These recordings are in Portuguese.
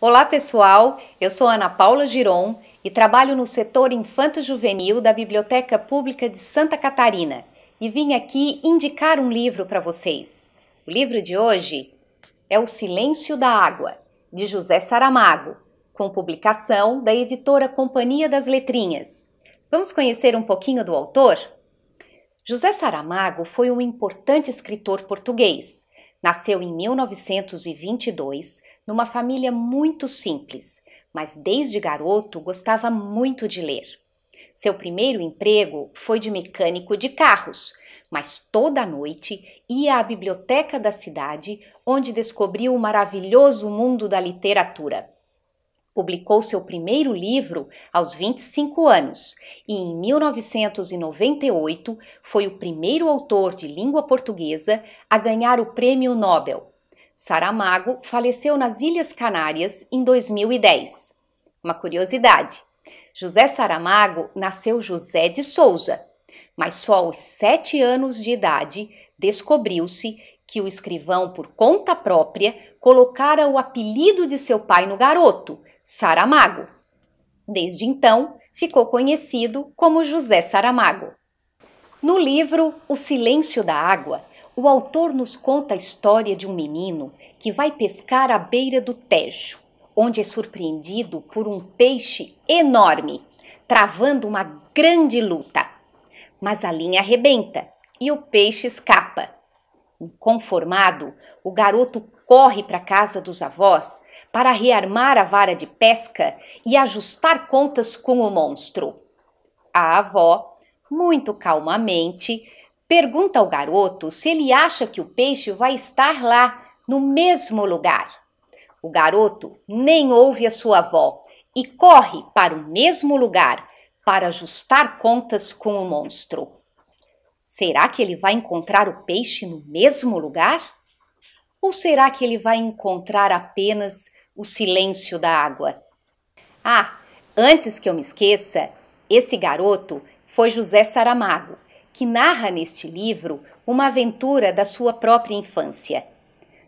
Olá pessoal, eu sou Ana Paula Giron e trabalho no setor infanto-juvenil da Biblioteca Pública de Santa Catarina e vim aqui indicar um livro para vocês. O livro de hoje é O Silêncio da Água, de José Saramago, com publicação da editora Companhia das Letrinhas. Vamos conhecer um pouquinho do autor? José Saramago foi um importante escritor português. Nasceu em 1922 numa família muito simples, mas desde garoto gostava muito de ler. Seu primeiro emprego foi de mecânico de carros, mas toda noite ia à biblioteca da cidade, onde descobriu o maravilhoso mundo da literatura. Publicou seu primeiro livro aos 25 anos e, em 1998, foi o primeiro autor de língua portuguesa a ganhar o Prêmio Nobel. Saramago faleceu nas Ilhas Canárias em 2010. Uma curiosidade: José Saramago nasceu José de Souza, mas só aos sete anos de idade descobriu-se que o escrivão, por conta própria, colocara o apelido de seu pai no garoto, Saramago. Desde então, ficou conhecido como José Saramago. No livro O Silêncio da Água, o autor nos conta a história de um menino que vai pescar à beira do Tejo onde é surpreendido por um peixe enorme, travando uma grande luta. Mas a linha arrebenta e o peixe escapa. Inconformado, o garoto corre para a casa dos avós para rearmar a vara de pesca e ajustar contas com o monstro. A avó, muito calmamente, pergunta ao garoto se ele acha que o peixe vai estar lá, no mesmo lugar. O garoto nem ouve a sua avó e corre para o mesmo lugar para ajustar contas com o monstro. Será que ele vai encontrar o peixe no mesmo lugar? Ou será que ele vai encontrar apenas o silêncio da água? Ah, antes que eu me esqueça, esse garoto foi José Saramago, que narra neste livro uma aventura da sua própria infância.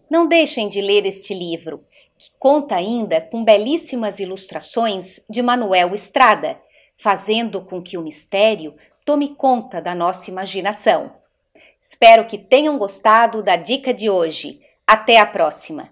Não deixem de ler este livro, que conta ainda com belíssimas ilustrações de Manuel Estrada, fazendo com que o mistério tome conta da nossa imaginação. Espero que tenham gostado da dica de hoje. Até a próxima!